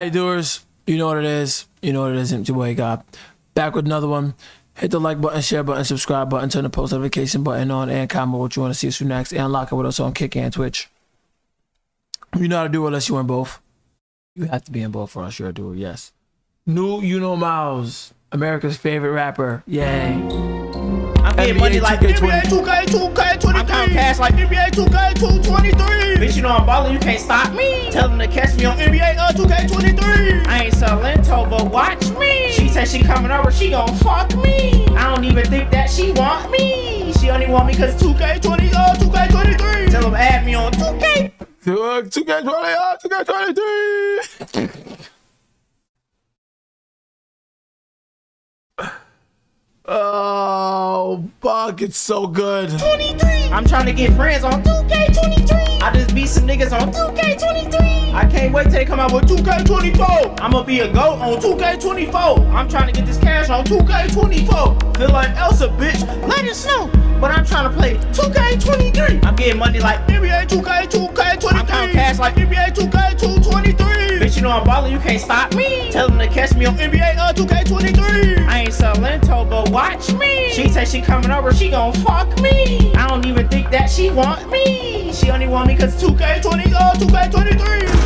Hey, doers, you know what it is. You know what it is. It's your boy God. Back with another one. Hit the like button, share button, subscribe button, turn the post notification button on, and comment what you want to see us do next. And lock it with us on Kick and Twitch. You know how to do it unless you're in both. You have to be in both for us. You're a doer, yes. New Yuno Miles, America's favorite rapper. Yay. I'm getting NBA money like 2K20. NBA 2K, 2K, 23. I'm counting cash like NBA 2K, 223. Bitch, you know I'm ballin', you can't stop me. Tell them to catch me on NBA uh, 2K, 23. I ain't selling toe, but watch me. She said she coming over, she gon' fuck me. I don't even think that she want me. She only want me cause 2K, 20, uh, 2K, 23. Tell them add me on 2K. 2K20, uh, 2K23. Fuck, it's so good. 23. I'm trying to get friends on 2K23. I just beat some niggas on 2K23. I can't wait till they come out with 2K24. I'ma be a GOAT on 2K24. I'm trying to get this cash on 2K24. Feel like Elsa, bitch. Let it snow. But I'm trying to play 2K23. I'm getting money like NBA 2K, 2K23. I'm counting cash like NBA 2K, 223. Bitch, you know I'm ballin', you can't stop me. Tell them to catch me on NBA uh, 2K23. I ain't selling toe, but watch me. She say she coming over, she gon' fuck me. I don't even think that she want me. She only want me cause 2K20, uh, 2K23.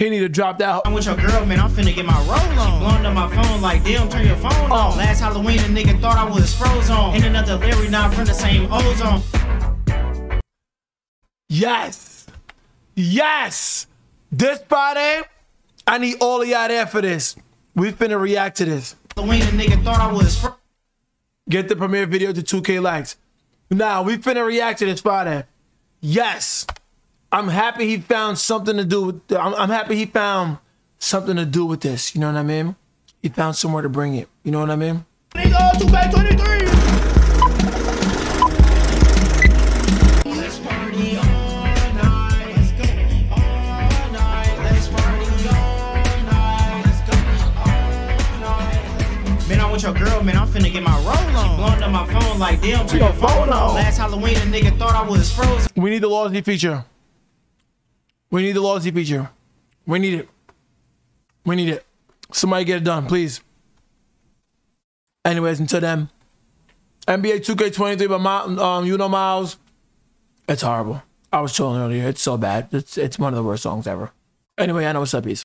He need to drop that. I'm with your girl, man. I'm finna get my roll on. She Blowing up my phone like, damn, turn your phone oh. on. Last Halloween, a nigga thought I was frozen. And another Larry, not from the same ozone. Yes. Yes. This Friday, I need all of y'all there for this. We finna react to this. Halloween, a nigga thought I was frozen. Get the premiere video to 2K likes. Now, we finna react to this Friday. Yes. I'm happy he found something to do with I'm, I'm happy he found something to do with this. You know what I mean? He found somewhere to bring it. You know what I mean? Nigga, 2K23. Let's party all night. Let's go all night. Let's party all night. Let's go all night. Man, I'm with your girl, man. I'm finna get my roll on. She blowing up my phone like, damn, turn your phone on. Last Halloween, a nigga thought I was frozen. We need the loyalty feature. We need the loyalty feature. We need it. We need it. Somebody get it done, please. Anyways, until then, NBA 2K23 by my, um, Yuno Miles. It's horrible. I was trolling earlier. It's so bad. It's it's one of the worst songs ever. Anyway, I know what's up, peace.